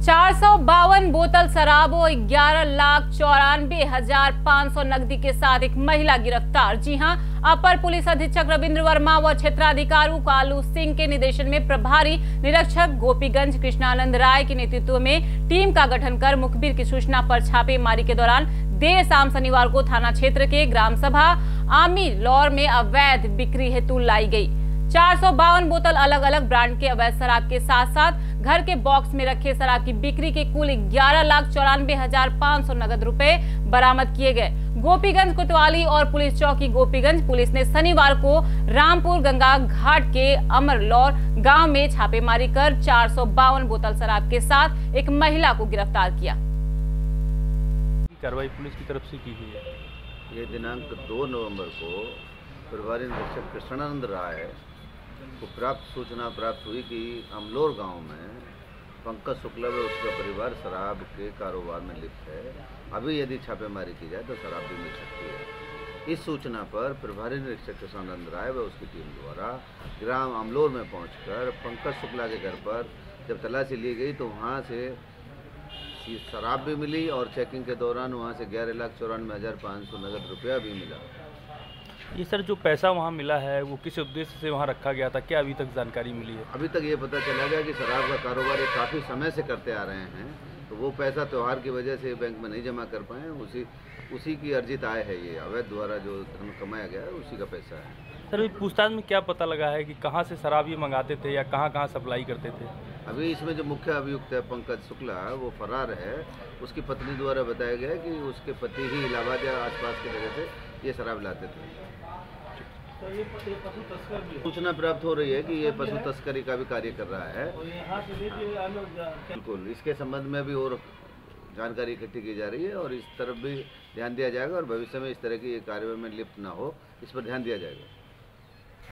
चार सौ बावन बोतल शराब और ग्यारह लाख चौरानवे हज़ार पाँच सौ नकदी के साथ एक महिला गिरफ़्तार। जी हाँ, अपर पुलिस अधीक्षक रविंद्र वर्मा व क्षेत्राधिकारी कालू सिंह के निर्देशन में प्रभारी निरीक्षक गोपीगंज कृष्णानंद राय के नेतृत्व में टीम का गठन कर मुखबिर की सूचना पर छापेमारी के दौरान देर शाम शनिवार को थाना क्षेत्र के ग्राम सभा आमी लौर में अवैध बिक्री हेतु लाई गई। चार सौ बावन बोतल अलग अलग ब्रांड के अवैध शराब के साथ साथ घर के बॉक्स में रखे शराब की बिक्री के कुल ग्यारह लाख चौरानवे हज़ार पाँच सौ नगद रुपए बरामद किए गए। गोपीगंज कोतवाली और पुलिस चौकी गोपीगंज पुलिस ने शनिवार को रामपुर गंगा घाट के अमरलौर गाँव में छापेमारी कर चार सौ बावन बोतल शराब के साथ एक महिला को गिरफ़्तार किया। कार्रवाई पुलिस की तरफ़ से की गई है। ये दिनांक दो नवंबर को प्रभारी निरीक्षक कृष्णानंद राय को प्राप्त सूचना प्राप्त हुई कि अमलोर गाँव में पंकज शुक्ला व उसका परिवार शराब के कारोबार में लिप्त है। अभी यदि छापेमारी की जाए तो शराब भी मिल सकती है। इस सूचना पर प्रभारी निरीक्षक कृष्णानंद राय व उसकी टीम द्वारा ग्राम अमलोर में पहुंचकर पंकज शुक्ला के घर पर जब तलाशी ली गई तो वहाँ से शराब भी मिली और चेकिंग के दौरान वहाँ से ग्यारह लाख चौरानवे हज़ार पाँच सौ नगद रुपया भी मिला। ये सर जो पैसा वहाँ मिला है वो किस उद्देश्य से वहाँ रखा गया था? क्या अभी तक जानकारी मिली है? अभी तक ये पता चला गया कि शराब का कारोबार ये काफ़ी समय से करते आ रहे हैं तो वो पैसा त्यौहार की वजह से बैंक में नहीं जमा कर पाए उसी उसी की अर्जित आय है ये अवैध द्वारा जो धन कमाया गया है उसी का पैसा है। सर अभी पूछताछ में क्या पता लगा है कि कहाँ से शराब ये मंगाते थे या कहाँ कहाँ सप्लाई करते थे? अभी इसमें जो मुख्य अभियुक्त है पंकज शुक्ला वो फरार है। उसकी पत्नी द्वारा बताया गया कि उसके पति ही इलाहाबाद या आसपास की जगह से ये शराब लाते थे। सूचना प्राप्त हो रही है कि ये पशु तस्करी का भी कार्य कर रहा है। बिल्कुल इसके संबंध में भी और जानकारी इकट्ठी की जा रही है और इस तरफ़ भी ध्यान दिया जाएगा और भविष्य में इस तरह की कार्य में लिप्त ना हो इस पर ध्यान दिया जाएगा।